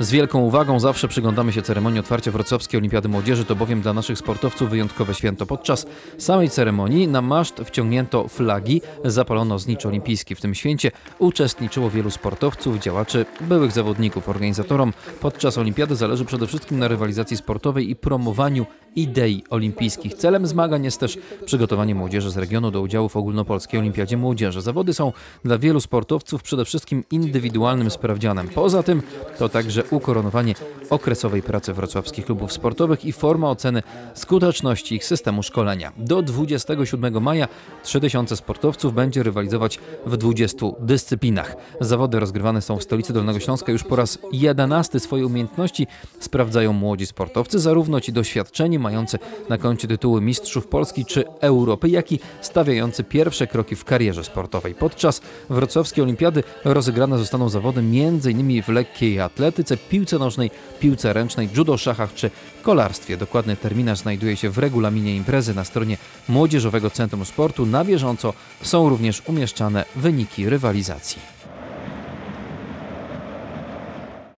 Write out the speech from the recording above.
Z wielką uwagą zawsze przyglądamy się ceremonii otwarcia Wrocławskiej Olimpiady Młodzieży, to bowiem dla naszych sportowców wyjątkowe święto. Podczas samej ceremonii na maszt wciągnięto flagi, zapalono znicz olimpijski. W tym święcie uczestniczyło wielu sportowców, działaczy, byłych zawodników. Organizatorom podczas olimpiady zależy przede wszystkim na rywalizacji sportowej i promowaniu idei olimpijskich. Celem zmagań jest też przygotowanie młodzieży z regionu do udziału w ogólnopolskiej Olimpiadzie Młodzieży. Zawody są dla wielu sportowców przede wszystkim indywidualnym sprawdzianem. Poza tym to także ukoronowanie okresowej pracy wrocławskich klubów sportowych i forma oceny skuteczności ich systemu szkolenia. Do 27 maja 3000 sportowców będzie rywalizować w 20 dyscyplinach. Zawody rozgrywane są w stolicy Dolnego Śląska już po raz 11. Swoje umiejętności sprawdzają młodzi sportowcy, zarówno ci doświadczeni, mający na koncie tytuły mistrzów Polski czy Europy, jak i stawiający pierwsze kroki w karierze sportowej. Podczas wrocławskiej olimpiady rozegrane zostaną zawody m.in. w lekkiej atletyce, piłce nożnej, piłce ręcznej, judo, szachach czy kolarstwie. Dokładny terminarz znajduje się w regulaminie imprezy na stronie Młodzieżowego Centrum Sportu. Na bieżąco są również umieszczane wyniki rywalizacji.